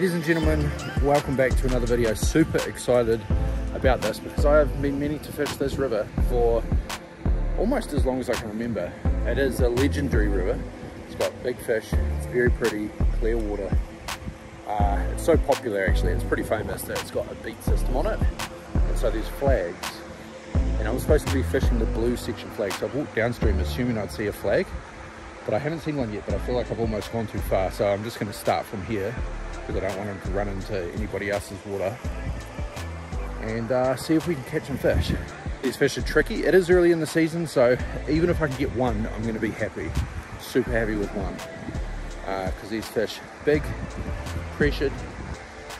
Ladies and gentlemen, welcome back to another video. Super excited about this because I have been meaning to fish this river for almost as long as I can remember. It is a legendary river. It's got big fish, it's very pretty, clear water. Uh, it's so popular actually, it's pretty famous that it's got a beat system on it. And so there's flags. And I'm supposed to be fishing the blue section flag. So I've walked downstream assuming I'd see a flag, but I haven't seen one yet, but I feel like I've almost gone too far. So I'm just gonna start from here because I don't want them to run into anybody else's water and uh, see if we can catch some fish. These fish are tricky. It is early in the season, so even if I can get one, I'm gonna be happy. Super happy with one. Because uh, these fish, big, pressured,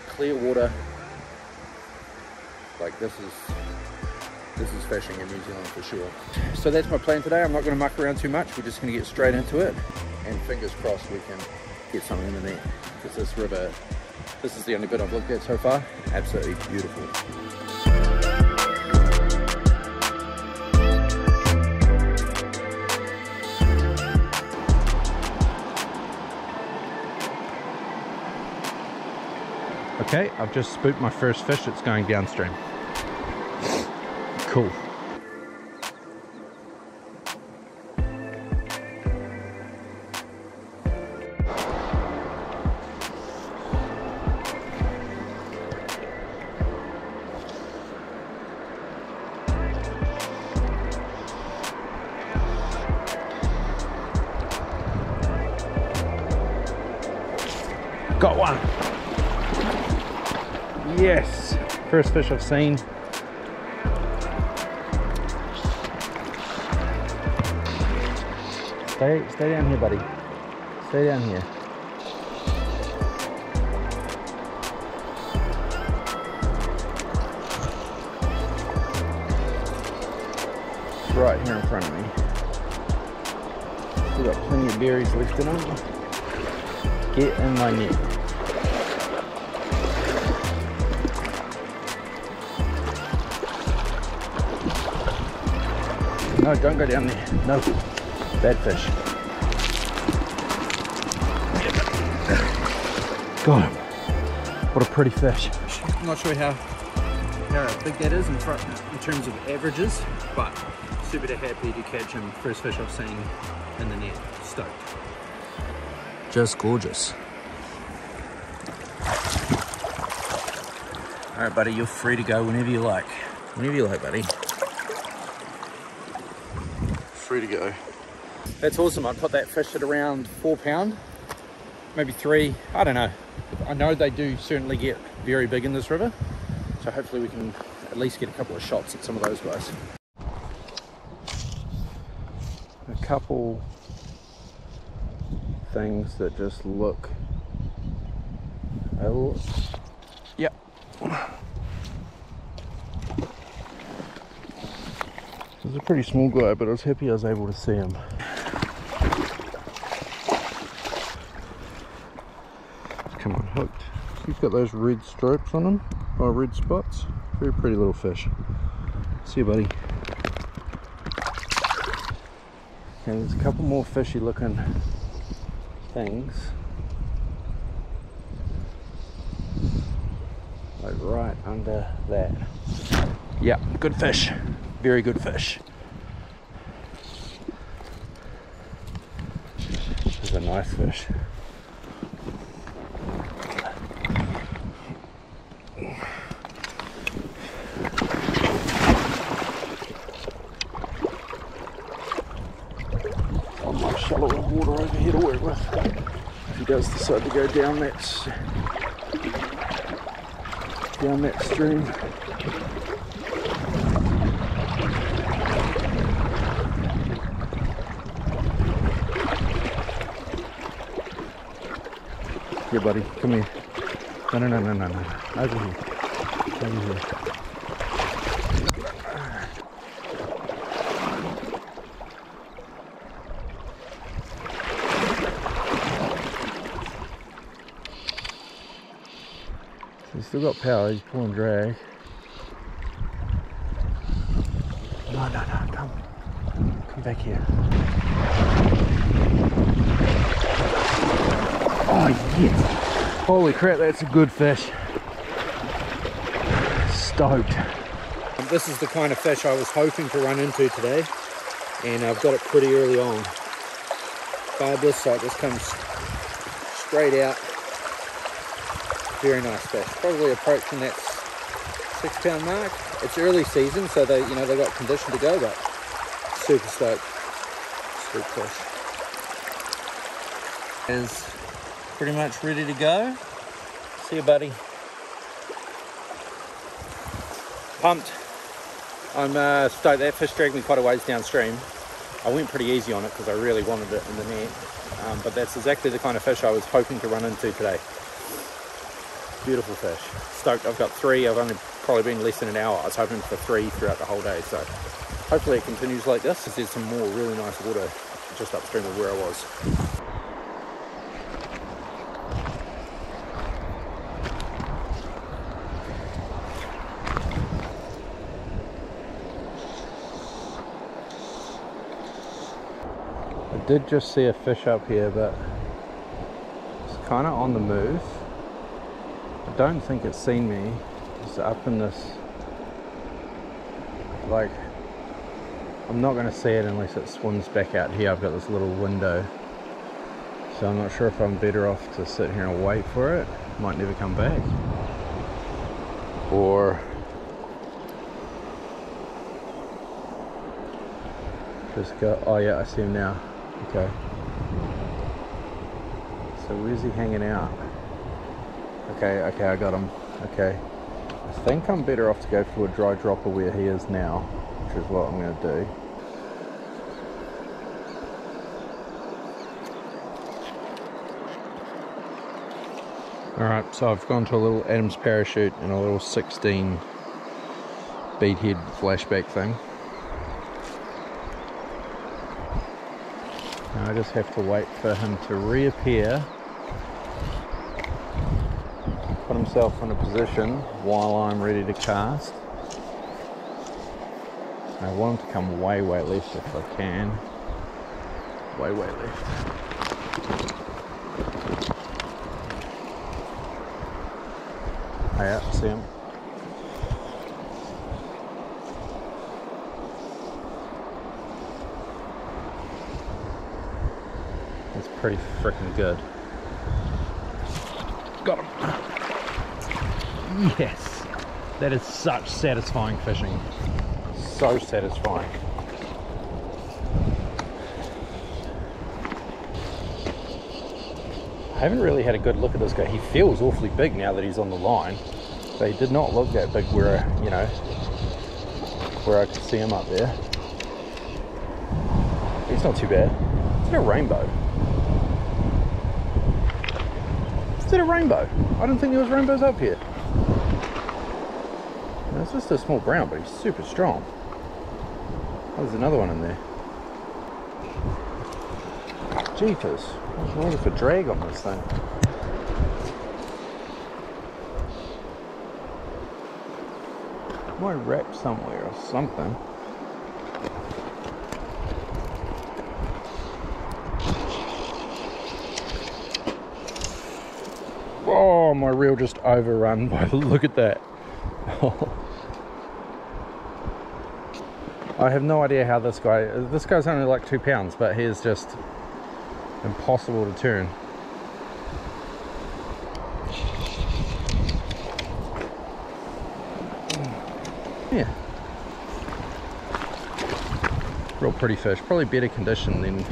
clear water. Like this is, this is fishing in New Zealand for sure. So that's my plan today. I'm not gonna muck around too much. We're just gonna get straight into it. And fingers crossed we can get something in the net. Because this river, this is the only bit I've looked at so far. Absolutely beautiful. Okay, I've just spooked my first fish It's going downstream. Cool. Yes. First fish I've seen. Stay, stay down here, buddy. Stay down here. Right here in front of me. Got plenty of berries left in them. Get in my net. No, don't go down there. No. Bad fish. Got him. What a pretty fish. I'm not sure how, how big that is in, front, in terms of averages, but super happy to catch him. First fish I've seen in the net. Stoked. Just gorgeous. All right, buddy, you're free to go whenever you like. Whenever you like, buddy free to go. That's awesome. I put that fish at around four pound, maybe three. I don't know. I know they do certainly get very big in this river. So hopefully we can at least get a couple of shots at some of those guys. A couple things that just look, oh, yep. He's a pretty small guy, but I was happy I was able to see him. Come on, hooked. He's got those red stripes on him, or red spots. Very pretty little fish. See you, buddy. And there's a couple more fishy looking things. Like right under that. Yeah, good fish very good fish. This is a nice fish. Not much shallower water over here to work with. If he does decide to go down that down that stream. Here, buddy. Come here. No, no, no, no, no, no. Over here. Over here. He's still got power. He's pulling drag. No, no, no. Come. Come back here. Oh, yes. Holy crap, that's a good fish. Stoked. This is the kind of fish I was hoping to run into today, and I've got it pretty early on. Fabulous sight, just comes straight out. Very nice fish. Probably approaching that six pound mark. It's early season, so they, you know, they got condition to go, but super stoked. Sweet fish. Is pretty much ready to go. See you, buddy. Pumped. I'm uh, stoked. That fish dragged me quite a ways downstream. I went pretty easy on it because I really wanted it in the net. Um, but that's exactly the kind of fish I was hoping to run into today. Beautiful fish. Stoked. I've got three. I've only probably been less than an hour. I was hoping for three throughout the whole day. So hopefully it continues like this because there's some more really nice water just upstream of where I was. Did just see a fish up here, but it's kind of on the move. I don't think it's seen me. It's up in this, like, I'm not going to see it unless it swims back out here. I've got this little window. So I'm not sure if I'm better off to sit here and wait for it. Might never come back. Or just go, oh yeah, I see him now. Okay. So where's he hanging out? Okay, okay, I got him. Okay. I think I'm better off to go for a dry dropper where he is now, which is what I'm going to do. Alright, so I've gone to a little Adams parachute and a little 16 bead head flashback thing. I just have to wait for him to reappear. Put himself in a position while I'm ready to cast. I want him to come way way left if I can. Way way left. Yeah, see him pretty freaking good. Got him. Yes. That is such satisfying fishing. So satisfying. I haven't really had a good look at this guy. He feels awfully big now that he's on the line. But he did not look that big where, you know, where I could see him up there. He's not too bad. It's a rainbow. Is it a rainbow? I didn't think there was rainbows up here. it's just a small brown, but he's super strong. Oh, there's another one in there. Jeepers. What if a drag on this thing? Might wrap somewhere or something. Just overrun by, look at that. I have no idea how this guy, this guy's only like two pounds, but he is just impossible to turn. Yeah. Real pretty fish, probably better condition than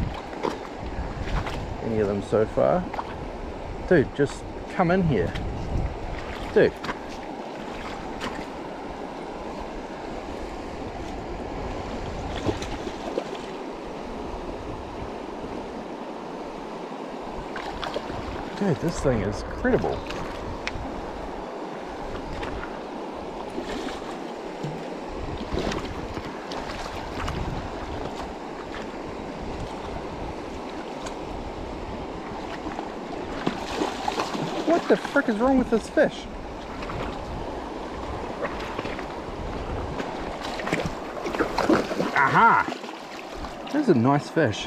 any of them so far. Dude, just come in here. Dude. Dude, this thing is incredible. What the frick is wrong with this fish? Aha! That's a nice fish.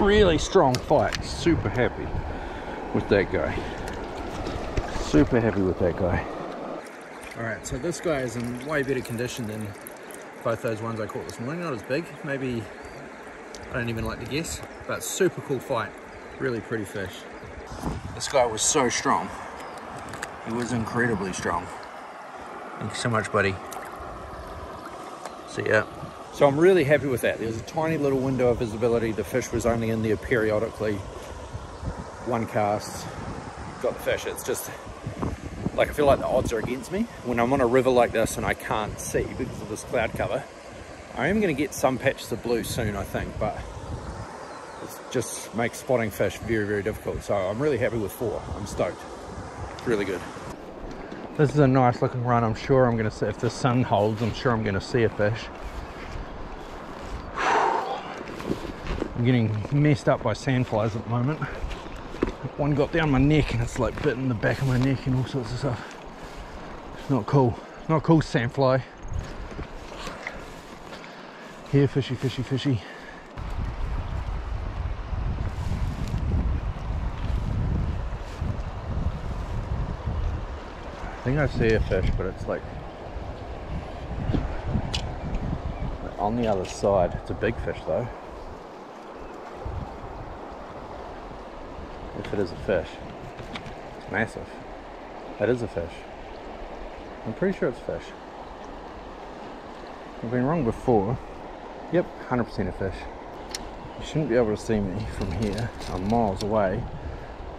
Really strong fight. Super happy with that guy. super happy with that guy. All right, so this guy is in way better condition than both those ones I caught this morning. Not as big, maybe, I don't even like to guess, but super cool fight. Really pretty fish. This guy was so strong. He was incredibly strong. Thank you so much, buddy. See ya. So I'm really happy with that. There's a tiny little window of visibility. The fish was only in there periodically. One cast, got the fish. It's just, like I feel like the odds are against me. When I'm on a river like this and I can't see because of this cloud cover, I am gonna get some patches of blue soon, I think, but it just makes spotting fish very, very difficult. So I'm really happy with four. I'm stoked. It's really good. This is a nice looking run. I'm sure I'm gonna see, if the sun holds, I'm sure I'm gonna see a fish. I'm getting messed up by sandflies at the moment. One got down my neck and it's like bitten the back of my neck and all sorts of stuff. It's not cool. Not cool sandfly. Here, fishy, fishy, fishy. I think I see a fish, but it's like on the other side. It's a big fish though. If it is a fish. It's massive. That is a fish. I'm pretty sure it's fish. I've been wrong before. Yep, 100% a fish. You shouldn't be able to see me from here. I'm miles away,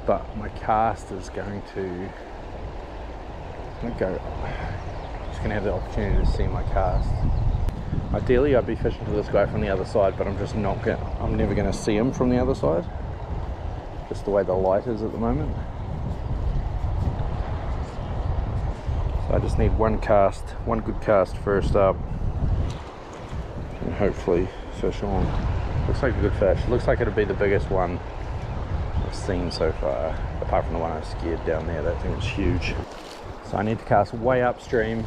but my cast is going to, I'm go, just gonna have the opportunity to see my cast. Ideally, I'd be fishing to this guy from the other side, but I'm just not gonna, I'm never gonna see him from the other side just the way the light is at the moment. So I just need one cast, one good cast first up, and hopefully fish on. Looks like a good fish. Looks like it'll be the biggest one I've seen so far, apart from the one I scared down there. That thing was huge. So I need to cast way upstream,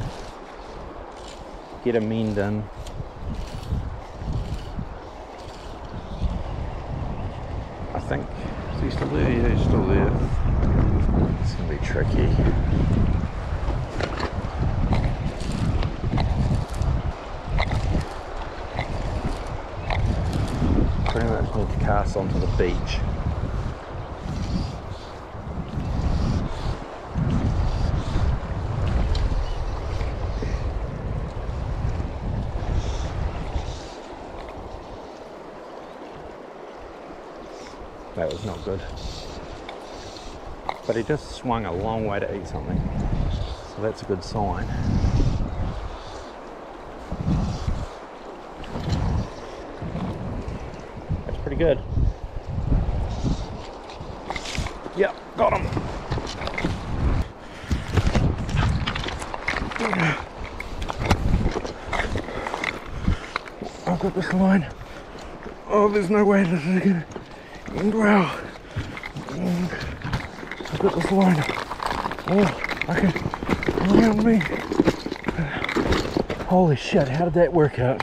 get a mend in, I think is he still there? Yeah, he's still there. It's to be tricky. Pretty much need to cast onto the beach. That was not good. But he just swung a long way to eat something. So that's a good sign. That's pretty good. Yep, got him. I've got this line. Oh, there's no way this is gonna end Look at this line. Oh, I can around me. Holy shit, how did that work out?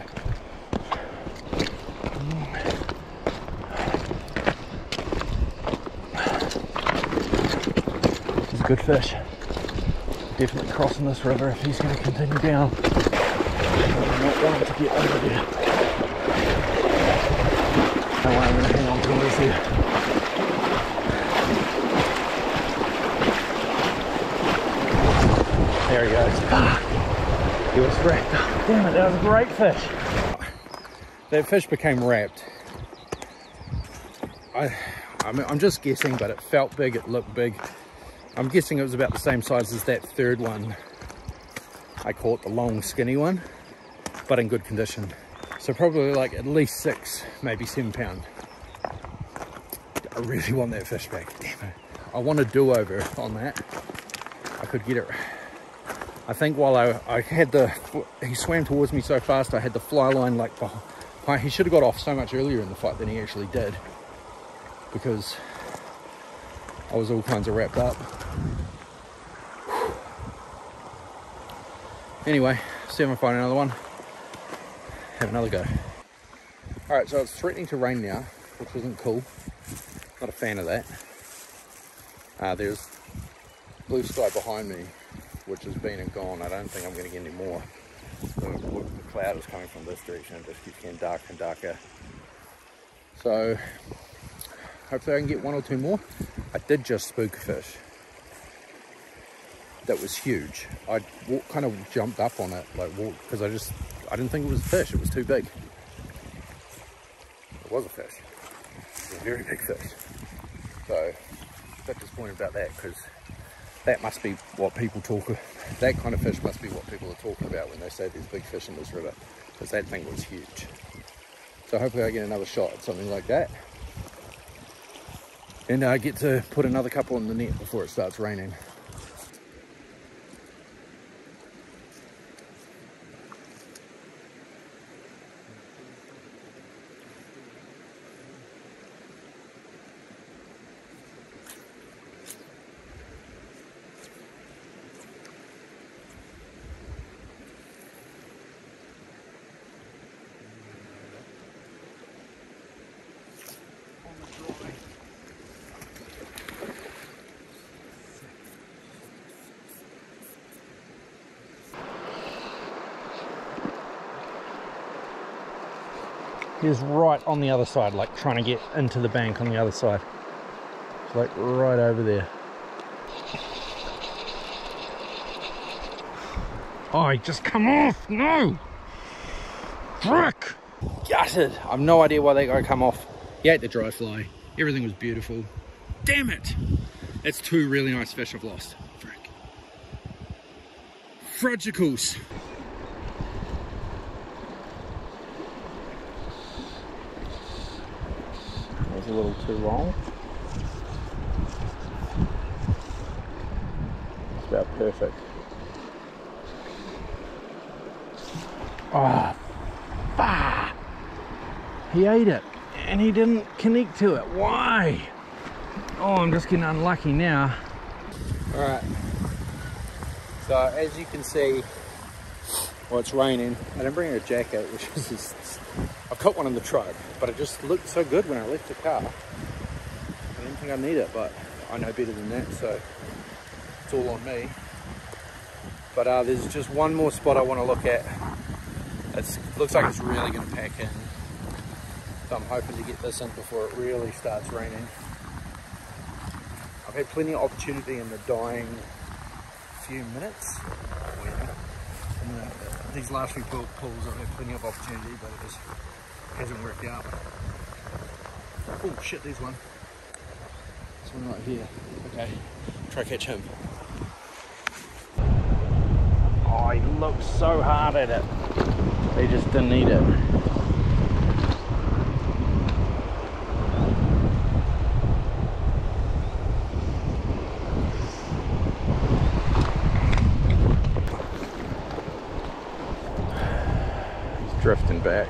He's a good fish. Definitely crossing this river if he's going to continue down. I don't want him to get over there. I'm going to hang on to this here. There he goes. Ah, he was wrapped. Damn it, that was a great fish. That fish became wrapped. I, I'm just guessing, but it felt big, it looked big. I'm guessing it was about the same size as that third one I caught, the long skinny one, but in good condition. So probably like at least six, maybe seven pound. I really want that fish back, damn it. I want a do-over on that. I could get it. I think while I, I had the, he swam towards me so fast, I had the fly line like behind. He should have got off so much earlier in the fight than he actually did. Because I was all kinds of wrapped up. Anyway, see if I find another one have another go. All right, so it's threatening to rain now, which isn't cool. Not a fan of that. Uh, there's blue sky behind me, which has been and gone. I don't think I'm going to get any more. The, the cloud is coming from this direction. Just keeps getting darker and darker. So hopefully I can get one or two more. I did just spook a fish. That was huge. I kind of jumped up on it, like walked, because I just, I didn't think it was a fish. It was too big. It was a fish. It was a very big fish. So, a bit disappointed about that because that must be what people talk that kind of fish must be what people are talking about when they say there's big fish in this river because that thing was huge. So hopefully I get another shot at something like that. And I get to put another couple in the net before it starts raining He's right on the other side, like trying to get into the bank on the other side. It's like right over there. Oh, just come off! No! Frick! Gutted! I've no idea why they gotta come off. He ate the dry fly. Everything was beautiful. Damn it! That's two really nice fish I've lost. Frick. Frugicals. a little too long. It's about perfect. Oh, bah! He ate it and he didn't connect to it. Why? Oh, I'm just getting unlucky now. All right. So as you can see, well, it's raining. I didn't bring a jacket, which is just, one in the truck, but it just looked so good when I left the car. I didn't think I need it, but I know better than that, so it's all on me. But uh, there's just one more spot I want to look at. It looks like it's really going to pack in. So I'm hoping to get this in before it really starts raining. I've had plenty of opportunity in the dying few minutes these last few pulls I've had plenty of opportunity, but it just hasn't worked out. Oh shit, there's one. This one right here. Okay, try catch him. Oh, he looked so hard at it. He just didn't eat it. drifting back.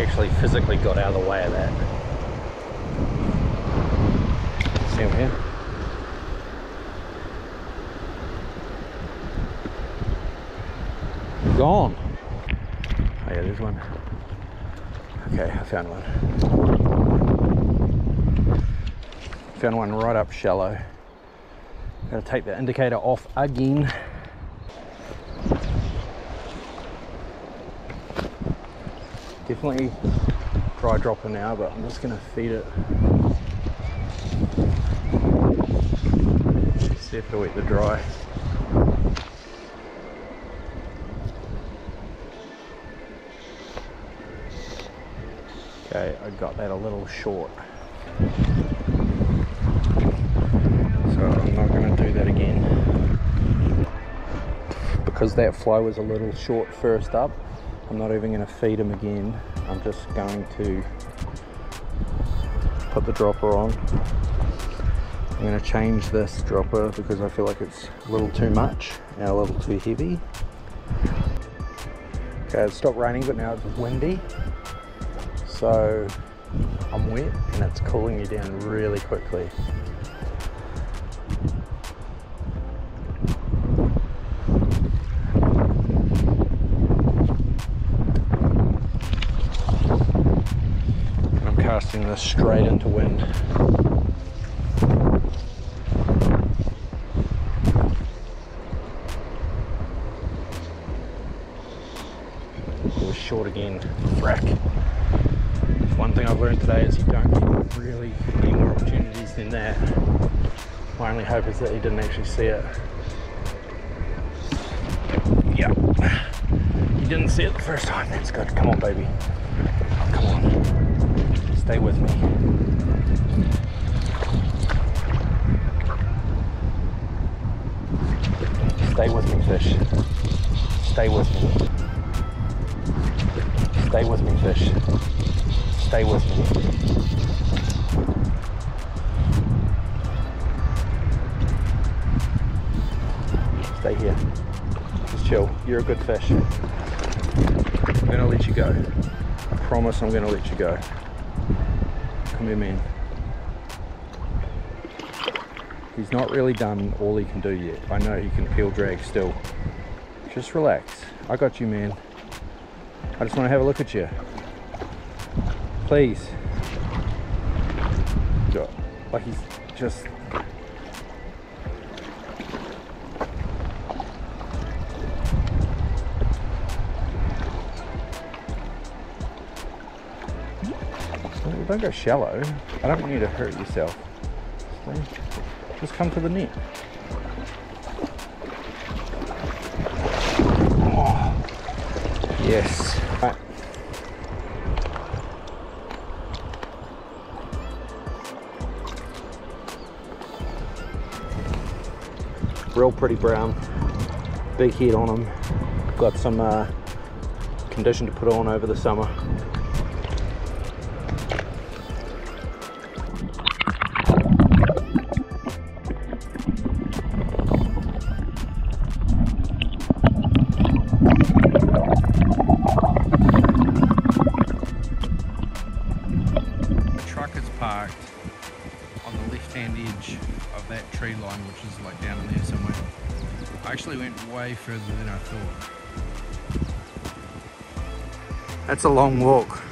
He actually physically got out of the way of that. See him here? gone. Oh yeah, there's one. Okay, I found one. Found one right up shallow. Gotta take the indicator off again. Definitely dry dropper now, but I'm just gonna feed it. See if it'll eat the dry. Okay, I got that a little short. So I'm not going to do that again. Because that fly was a little short first up, I'm not even going to feed him again. I'm just going to put the dropper on. I'm going to change this dropper because I feel like it's a little too much and a little too heavy. Okay, it stopped raining, but now it's windy. So I'm wet and it's cooling me down really quickly. Straight into wind. It was short again. Frack. One thing I've learned today is you don't get really any more opportunities than that. My only hope is that he didn't actually see it. Yep. He didn't see it the first time. That's good. Come on, baby. Come on. Stay with me. Stay with me, fish. Stay with me. Stay with me, fish. Stay with me. Stay here. Just chill. You're a good fish. I'm gonna let you go. I promise I'm gonna let you go. Come here, man. He's not really done all he can do yet. I know he can peel drag still. Just relax. I got you, man. I just want to have a look at you. Please. Like he's just. Don't- go shallow. I don't want you to hurt yourself. Just come to the net. Oh, yes. Right. Real pretty brown. Big head on him. Got some uh, condition to put on over the summer. That's a long walk.